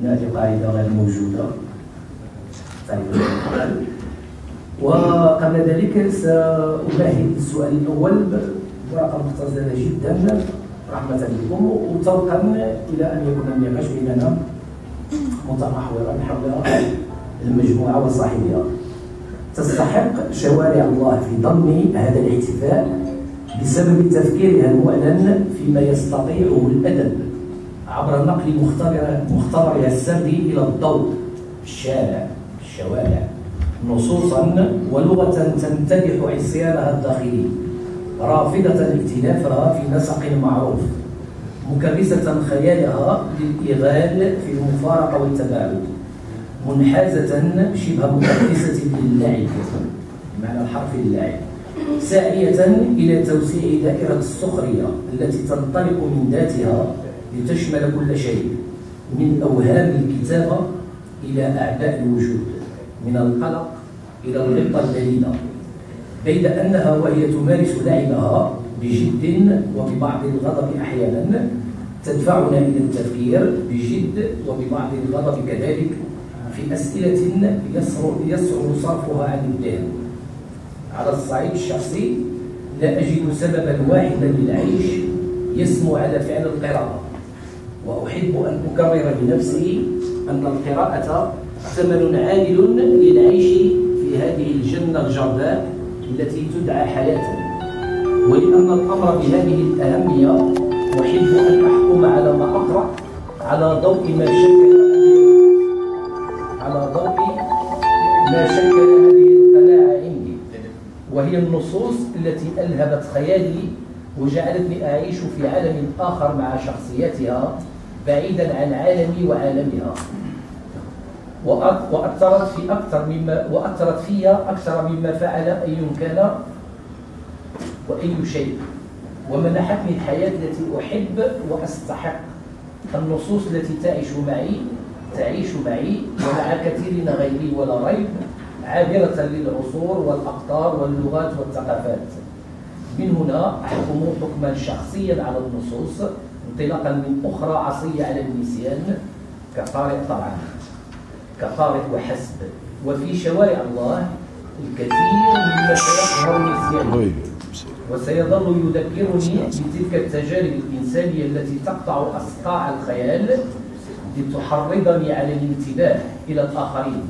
هذه قاعدة غير موجودة. طيب. وقبل ذلك سأمهد السؤال الأول. بورقة مختصرة جدا رحمة بكم وطوقا إلى أن يكون النقاش بيننا متمحورا حول المجموعة وصاحبها. تستحق شوارع الله في ضمن هذا الاحتفال بسبب تفكيرها المعلن فيما يستطيعه الأدب. عبر نقل مختبرها السردي إلى الضوء في الشارع في الشوارع نصوصا ولغة تمتدح عصيانها الداخلي رافضة ائتلافها في نسق معروف مكرسة خيالها للإغال في المفارقة والتباعد منحازة شبه مكرسة للعب بمعنى الحرف اللعب ساعية إلى توسيع دائرة السخرية التي تنطلق من ذاتها لتشمل كل شيء من أوهام الكتابة إلى أعداء الوجود من القلق إلى الغبطة البليدة بيد أنها وهي تمارس لعبها بجد وببعض الغضب أحيانا تدفعنا إلى التفكير بجد وببعض الغضب كذلك في أسئلة يصعب صرفها عن الذهن على الصعيد الشخصي لا أجد سببا واحدا للعيش يسمو على فعل القراءة. وأحب أن أكرر لنفسي أن القراءة ثمن عادل للعيش في هذه الجنة الجرداء التي تدعى حياة. ولأن الأمر بهذه الأهمية أحب أن أحكم على ما أقرأ على ضوء ما شكل على ضوء ما شكل هذه القناعة عندي. وهي النصوص التي ألهبت خيالي وجعلتني أعيش في عالم آخر مع شخصياتها. بعيدا عن عالمي وعالمها. وأثرت في أكثر مما وأثرت فيها أكثر مما فعل أي كان وأي شيء ومنحتني الحياة التي أحب وأستحق. النصوص التي تعيش معي تعيش معي ومع كثيرين غيري ولا ريب عابرة للعصور والأقطار واللغات والثقافات. من هنا أحكم حكما شخصيا على النصوص انطلاقا من أخرى عصية على النسيان كقارئ طبعا كقارئ وحسب. وفي شوارع الله الكثير مما سيظهر نسيانه وسيظل يذكرني بتلك التجارب الإنسانية التي تقطع أصقاع الخيال لتحرضني على الانتباه إلى الآخرين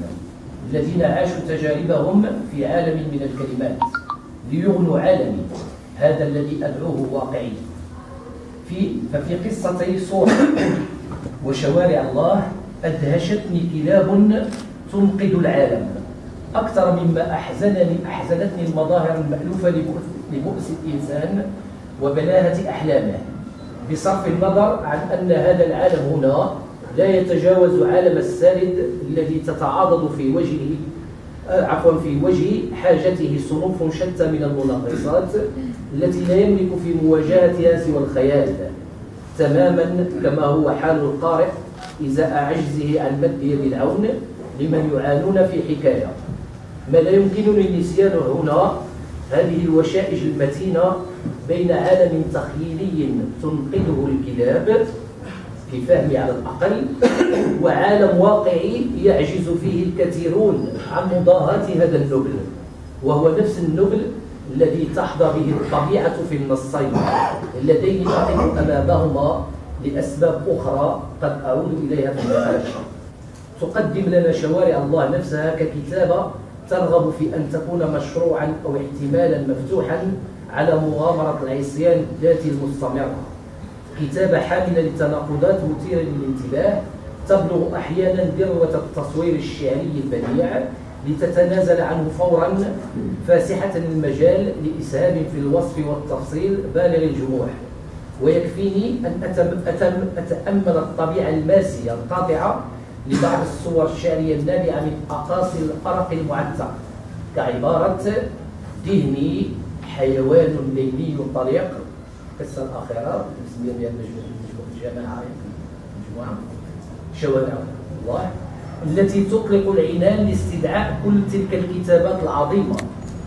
الذين عاشوا تجاربهم في عالم من الكلمات ليغنوا عالمي هذا الذي أدعوه واقعي في ففي قصتي صور وشوارع الله أدهشتني كلاب تنقذ العالم. أكثر مما أحزنني أحزنتني المظاهر المألوفة لبؤس الإنسان وبلاهة أحلامه. بصرف النظر عن أن هذا العالم هنا لا يتجاوز عالم السارد الذي تتعاضد في وجهه عفوا في وجه حاجته صنوف شتى من المناقصات التي لا يملك في مواجهتها سوى الخيال تماما كما هو حال القارئ إزاء عجزه عن مد يد العون لمن يعانون في حكاية. ما لا يمكنني نسيانه هنا هذه الوشائج المتينة بين عالم تخيلي تنقذه الكلاب فهمي على الأقل وعالم واقعي يعجز فيه الكثيرون عن مضاهاة هذا النبل وهو نفس النبل الذي تحظى به الطبيعة في النصين اللذين أقف أمامهما لأسباب أخرى قد أعود إليها في النقاش. تقدم لنا شوارع الله نفسها ككتابة ترغب في أن تكون مشروعا أو احتمالا مفتوحا على مغامرة العصيان الذاتي المستمرة. كتابة حاملة للتناقضات مثيرة للانتباه تبلغ أحيانا ذروة التصوير الشعري البديع لتتنازل عنه فورا فاسحة المجال لإسهام في الوصف والتفصيل بالغ الجموع ويكفيني أن أتم أتم أتأمل الطبيعة الماسية القاطعة لبعض الصور الشعرية النابعة من أقاصي الأرق المعتق. كعبارة ذهني حيوان ليلي طليق. القصة الأخيرة اسمها بها مجموعة مجموعة شوارع الله التي تطلق العنان لاستدعاء كل تلك الكتابات العظيمة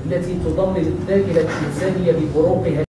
التي تضمن الذاكرة الإنسانية بفروقها